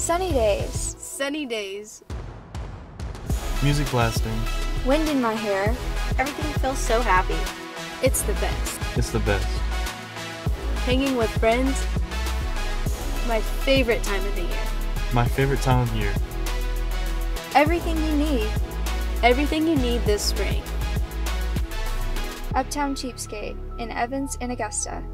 Sunny days. Sunny days. Music blasting. Wind in my hair. Everything feels so happy. It's the best. It's the best. Hanging with friends. My favorite time of the year. My favorite time of year. Everything you need. Everything you need this spring. Uptown Cheapskate in Evans and Augusta.